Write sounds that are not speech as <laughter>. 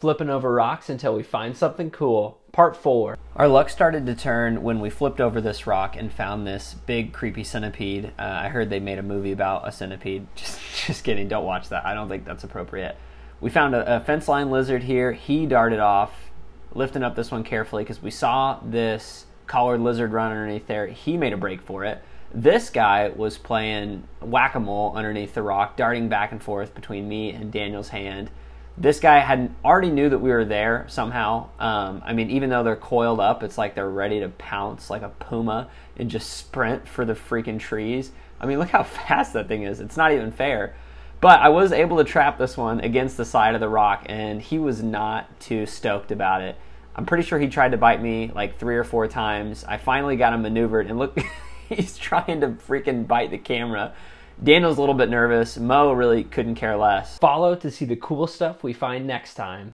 flipping over rocks until we find something cool. Part four. Our luck started to turn when we flipped over this rock and found this big creepy centipede. Uh, I heard they made a movie about a centipede. <laughs> Just, just kidding. Don't watch that. I don't think that's appropriate. We found a, a fence line lizard here. He darted off, lifting up this one carefully because we saw this collared lizard run underneath there. He made a break for it. This guy was playing whack a mole underneath the rock, darting back and forth between me and Daniel's hand this guy had already knew that we were there somehow. Um, I mean, even though they're coiled up, it's like they're ready to pounce like a puma and just sprint for the freaking trees. I mean, look how <laughs> fast that thing is. It's not even fair. But I was able to trap this one against the side of the rock, and he was not too stoked about it. I'm pretty sure he tried to bite me like three or four times. I finally got him maneuvered, and look, <laughs> he's trying to freaking bite the camera. Daniel's a little bit nervous. Mo really couldn't care less. Follow to see the cool stuff we find next time.